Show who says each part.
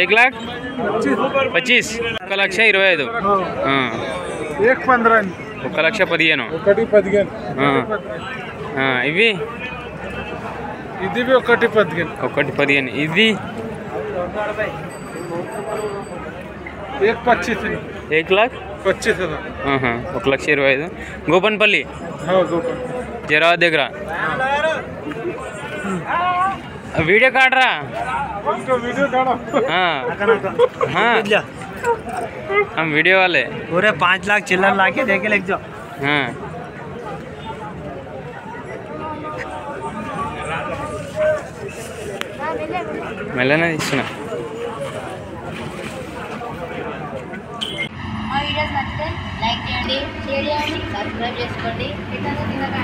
Speaker 1: एक लाख పచ్చీస్ ఒక లక్ష ఇరవై ఐదు ఆ.
Speaker 2: ఏక్ పంద్రా
Speaker 1: ఒక లక్ష పదిహేను
Speaker 2: ఒకటి పదిహేను
Speaker 1: ఆ. ఆ, ఇవి
Speaker 2: ఇది ఒకటి పదిహేను
Speaker 1: ఒకటి పదిహేను ఇది
Speaker 2: ఏక్ పచ్చీస్
Speaker 1: ఏక్ లాక్
Speaker 2: పచ్చీస్
Speaker 1: ఆహా. ఒక లక్ష ఇరవై ఐదు గోపన్పల్లి జరాబాద్ దగ్గర వీడియో కాడరా
Speaker 2: वीडियो काढ़ो
Speaker 1: हाँ हाँ हम वीडियो वाले
Speaker 3: पूरे पाँच लाख चिल्लर ला के देके लेके जाओ
Speaker 1: हाँ మెల్లనే ఇస్తున్నా
Speaker 4: మా వీడియోస్ నచ్చితే లైక్ చేయండి షేర్ చేయండి సబ్స్క్రైబ్ చేసుకోండి ఇతను తినగా